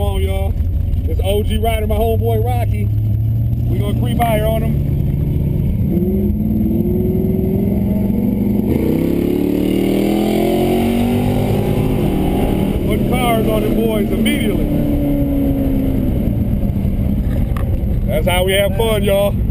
Come on, y'all. This OG rider, my homeboy Rocky. We gonna creep higher on him. Put cars on the boys immediately. That's how we have fun, y'all.